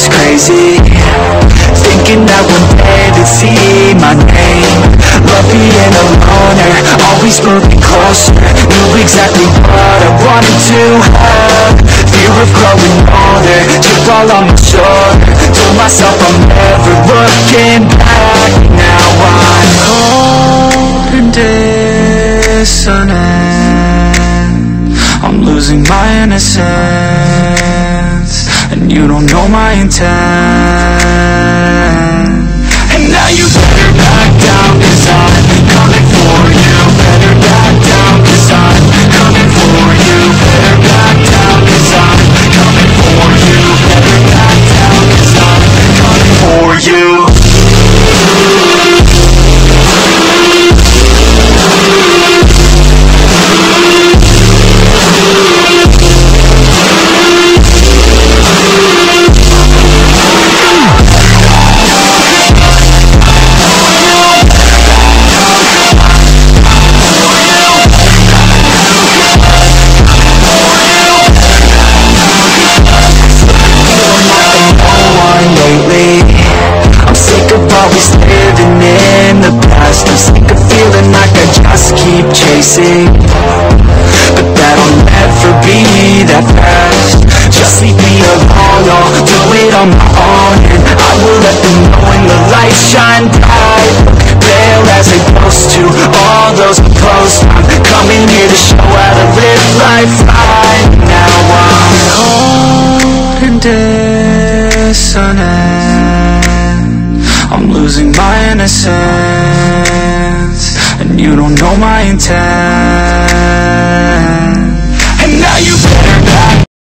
crazy. Thinking that one day they'd see my name. Love being a loner, always moving closer. Knew exactly what I wanted to have. Fear of growing older, took all on my shoulder. Told myself I'm never looking back. Now I'm cold and dissonant I'm losing my innocence you don't know my intent chasing. But that'll never be that fast. Just leave me alone, I'll do it on my own And I will let them know when the lights shine bright. Pale as a ghost to all those close I'm coming here to show how to live life right. Now I'm cold and dissonant I'm losing my innocence you don't know my intent